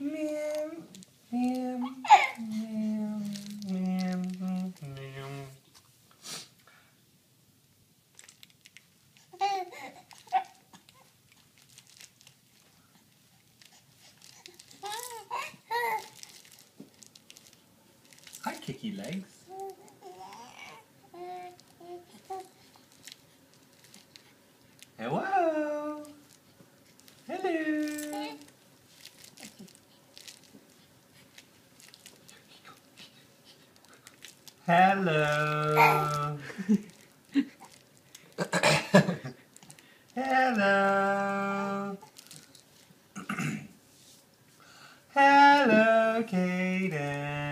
Meow, meow, meow, meow, meow. Hi, Kicky Legs. Hello. Hello. Hello. Hello. Hello, Kaden.